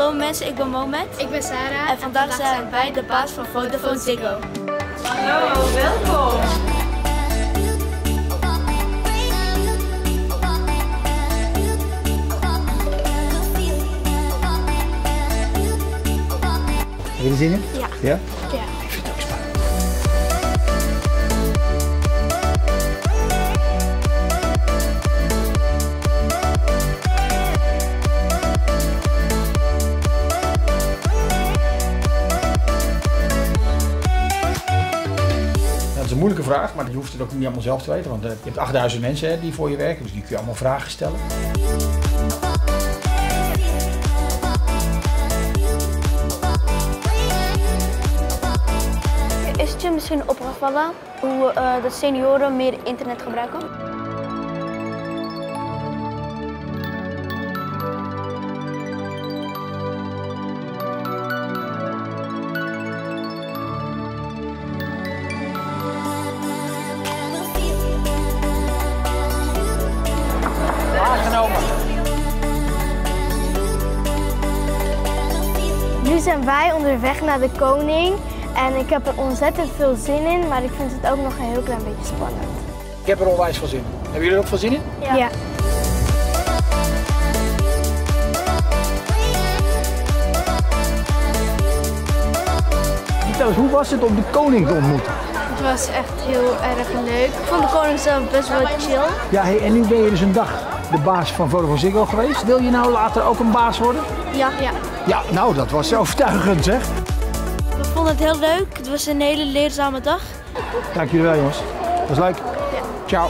Hallo mensen, ik ben Mohamed. Ik ben Sarah. En vandaag zijn wij de baas van Vodafone Ziggo. Hallo, welkom. Heb je er zin in? Ja. Ja? Ja. Is een moeilijke vraag, maar je hoeft het ook niet allemaal zelf te weten. Want eh, je hebt 8000 mensen hè, die voor je werken, dus die kun je allemaal vragen stellen. Is het je misschien opgevallen hoe eh, de senioren meer internet gebruiken? Zijn wij onderweg naar de koning en ik heb er ontzettend veel zin in, maar ik vind het ook nog een heel klein beetje spannend. Ik heb er onwijs veel zin in. Hebben jullie er ook veel zin in? Ja. Vertel eens, hoe was het om de koning te ontmoeten? Het was echt heel erg leuk. Ik vond de koning zelf best wel chill. Ja, hey, en nu ben je dus een dag de baas van Vodafone Ziggo geweest. Wil je nou later ook een baas worden? Ja. ja. Ja, nou, dat was overtuigend zeg. We vonden het heel leuk. Het was een hele leerzame dag. Dank jullie wel, jongens. Dat was leuk. Ciao.